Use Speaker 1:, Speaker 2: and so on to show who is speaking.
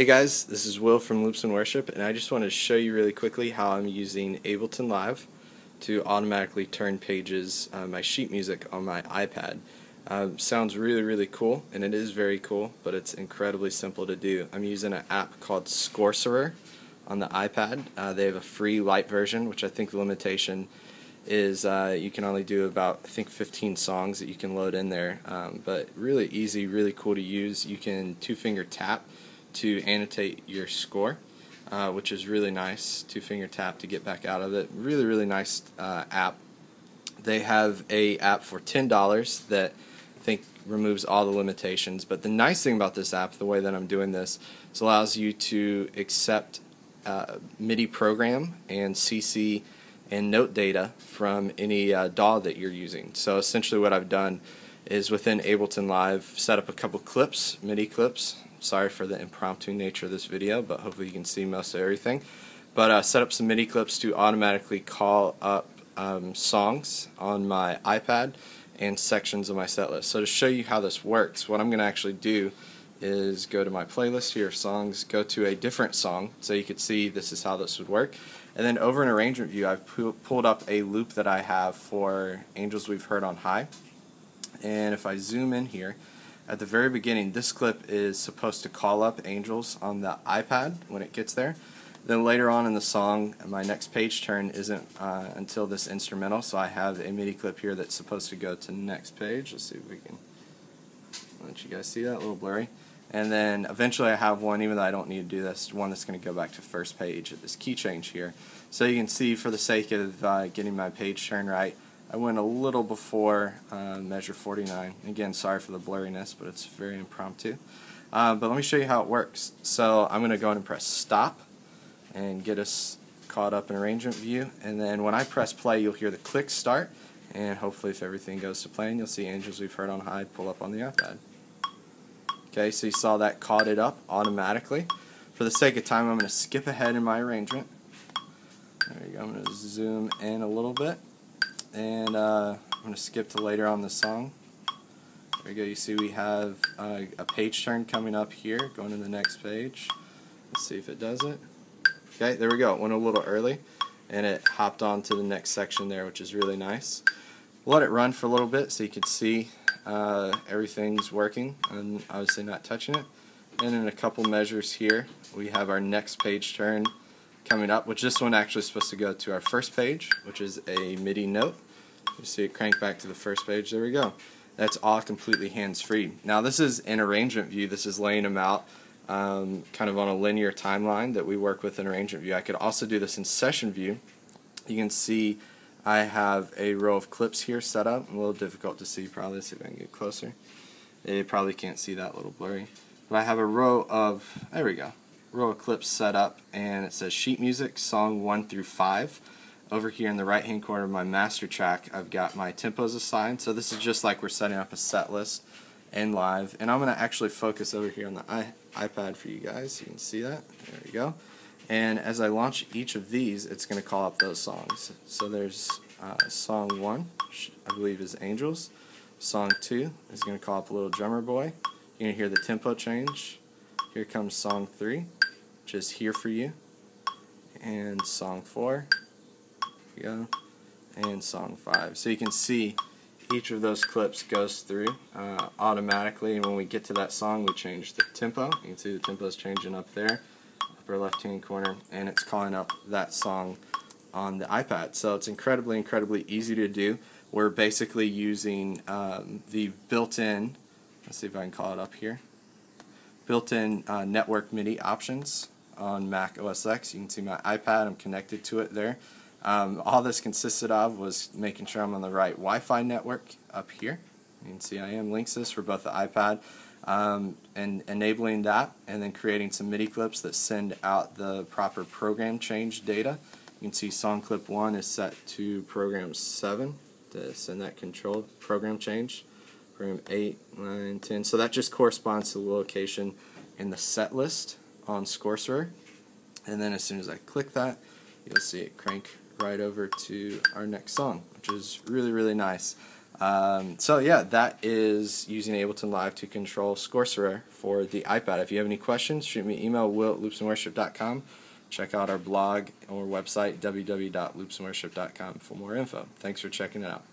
Speaker 1: Hey guys, this is Will from Loops in Worship, and I just want to show you really quickly how I'm using Ableton Live to automatically turn pages, uh, my sheet music on my iPad. Uh, sounds really, really cool, and it is very cool, but it's incredibly simple to do. I'm using an app called Scorecerer on the iPad. Uh, they have a free light version, which I think the limitation is uh, you can only do about I think 15 songs that you can load in there, um, but really easy, really cool to use. You can two finger tap to annotate your score, uh, which is really nice. Two finger tap to get back out of it. Really, really nice uh, app. They have a app for ten dollars that I think removes all the limitations. But the nice thing about this app, the way that I'm doing this, is allows you to accept uh, MIDI program and CC and note data from any uh, DAW that you're using. So essentially, what I've done is within Ableton Live, set up a couple clips, MIDI clips, Sorry for the impromptu nature of this video, but hopefully you can see most of everything. But uh, set up some MIDI clips to automatically call up um, songs on my iPad and sections of my set list. So to show you how this works, what I'm going to actually do is go to my playlist here, songs, go to a different song, so you could see this is how this would work. And then over in arrangement view, I've pu pulled up a loop that I have for Angels We've Heard on High. And if I zoom in here, at the very beginning, this clip is supposed to call up Angels on the iPad when it gets there. Then later on in the song, my next page turn isn't uh, until this instrumental, so I have a MIDI clip here that's supposed to go to next page. Let's see if we can let you guys see that, a little blurry. And then eventually I have one, even though I don't need to do this, one that's going to go back to first page at this key change here. So you can see for the sake of uh, getting my page turn right, I went a little before uh, measure 49. Again, sorry for the blurriness, but it's very impromptu. Uh, but let me show you how it works. So I'm going to go ahead and press stop and get us caught up in arrangement view. And then when I press play, you'll hear the click start. And hopefully if everything goes to plan, you'll see Angels We've Heard on High pull up on the iPad. Okay, so you saw that caught it up automatically. For the sake of time, I'm going to skip ahead in my arrangement. There you go. I'm going to zoom in a little bit and uh, I'm going to skip to later on the song. There we go, you see we have uh, a page turn coming up here, going to the next page. Let's see if it does it. Okay, there we go, it went a little early, and it hopped on to the next section there, which is really nice. Let it run for a little bit so you can see uh, everything's working, and obviously not touching it. And in a couple measures here, we have our next page turn coming up, which this one actually is supposed to go to our first page, which is a MIDI note. You see it crank back to the first page. There we go. That's all completely hands-free. Now this is an arrangement view. This is laying them out um, kind of on a linear timeline that we work with in arrangement view. I could also do this in session view. You can see I have a row of clips here set up. A little difficult to see probably. Let's see if I can get closer. You probably can't see that little blurry. But I have a row of, there we go, row of clips set up and it says sheet music song 1 through 5 over here in the right hand corner of my master track I've got my tempos assigned. So this is just like we're setting up a set list in live. And I'm going to actually focus over here on the iPad for you guys. You can see that. There we go. And as I launch each of these it's going to call up those songs. So there's uh, song 1 which I believe is Angels. Song 2 is going to call up Little Drummer Boy. You're going to hear the tempo change. Here comes song 3 just here for you. And song four, go, and song five. So you can see each of those clips goes through uh, automatically. And when we get to that song, we change the tempo. You can see the tempo is changing up there, upper left hand corner, and it's calling up that song on the iPad. So it's incredibly, incredibly easy to do. We're basically using um, the built-in, let's see if I can call it up here, built-in uh, network MIDI options on Mac OS X. You can see my iPad, I'm connected to it there. Um, all this consisted of was making sure I'm on the right Wi-Fi network up here. You can see I am Linksys for both the iPad um, and enabling that and then creating some MIDI clips that send out the proper program change data. You can see song clip 1 is set to program 7 to send that control program change. Program 8, 9, 10. So that just corresponds to the location in the set list on Scorecerer. And then as soon as I click that, you'll see it crank right over to our next song, which is really, really nice. Um, so yeah, that is using Ableton Live to control Scorecerer for the iPad. If you have any questions, shoot me an email, will at loopsinworship.com. Check out our blog or website, www.loopsinworship.com for more info. Thanks for checking it out.